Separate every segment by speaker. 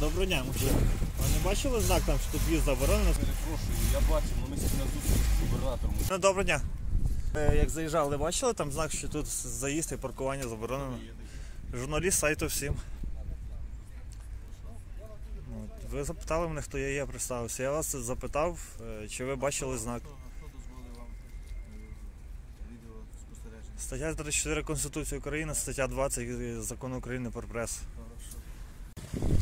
Speaker 1: Доброго дня, мужчина. Ви не бачили знак там, що тут в'їзд заборонено?
Speaker 2: Перепрошую, я бачив, але ми сьогодні на зустріч з губернатором.
Speaker 1: Ну, доброго дня. Е, Як заїжджали, бачили там знак, що тут заїзд і паркування заборонено? Журналіст сайту всім. От, Ви запитали мене, хто я є, представився. Я вас запитав, е, чи ви бачили знак.
Speaker 2: Хто дозволив вам відео спостереження?
Speaker 1: Стаття 34 Конституції України, стаття 20 Закону України про пресу.
Speaker 2: Хорошо.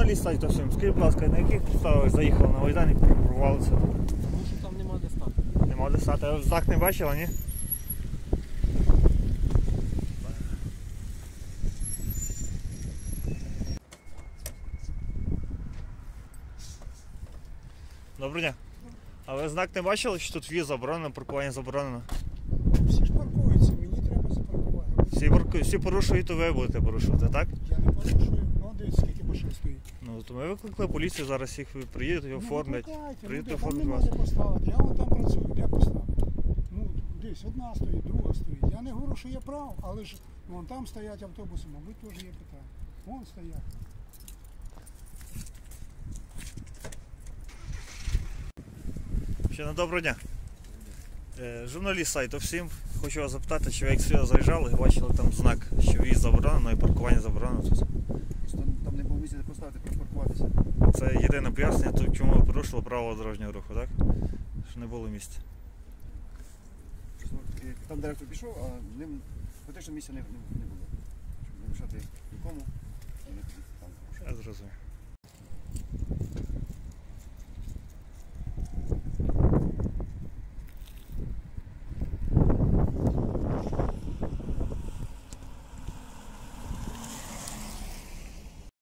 Speaker 1: Журналіст сайту всім. Скажіть, будь ласка, на яких підставах заїхали на Майдан і прорвалися?
Speaker 2: Тому що там нема де стати.
Speaker 1: Нема де стати. А знак не бачили, ні? Доброго дня. А ви знак не бачили, що тут в'їзд заборонено, паркування заборонено?
Speaker 3: Всі ж паркуються, мені треба запаркувати.
Speaker 1: Всі, парку- всі порушують, то ви будете порушувати, так?
Speaker 3: Я не порушую. Ну, дивіться, скільки машин стоїть.
Speaker 1: Ну, то ми викликали поліцію, зараз їх приїдуть і оформлять.
Speaker 3: Ну,
Speaker 1: Приїдуть
Speaker 3: ну,
Speaker 1: оформлять вас.
Speaker 3: поставити. Я вон там працюю, де поставити? Ну, дивись, одна стоїть, друга стоїть. Я не говорю, що є право, але ж вон там стоять автобуси, мабуть, теж є питання. Вон стоять.
Speaker 1: Ще на доброго дня. Е, Журналіст сайту всім. Хочу вас запитати, чи ви як сюди заїжджали, бачили там знак, що в'їзд заборонено і паркування заборонено тут.
Speaker 2: Там, там не було місця де поставити, припаркуватися.
Speaker 1: Єдине пояснення, то чому ви порушили правила дорожнього руху, так? Що не було місця.
Speaker 2: Там директор пішов, а ним фактично місця не, не, не було. Щоб не мішати нікому. не- там,
Speaker 1: Я зрозумів.